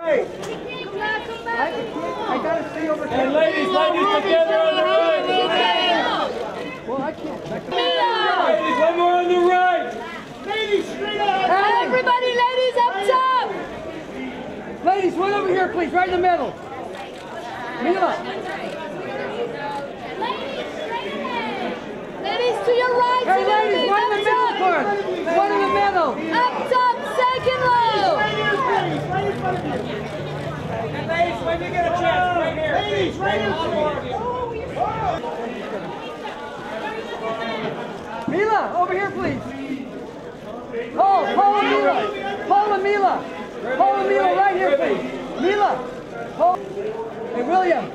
Right. Come back, come back. I, I gotta stay over And ladies, ladies, together on the right. Well, I can't. I can't. Ladies, one more on the right. Everybody, ladies, up top. Ladies, one over here, please, right in the middle. Milla. Ladies, straight up. Ladies to your right. Hey, ladies, one in the middle, One in the middle. Up top, second row. Milla, over here, please. Oh, Paul and Milla. Paul and Milla. Paul and Milla, right here, please. Milla. Paul. Hey, William.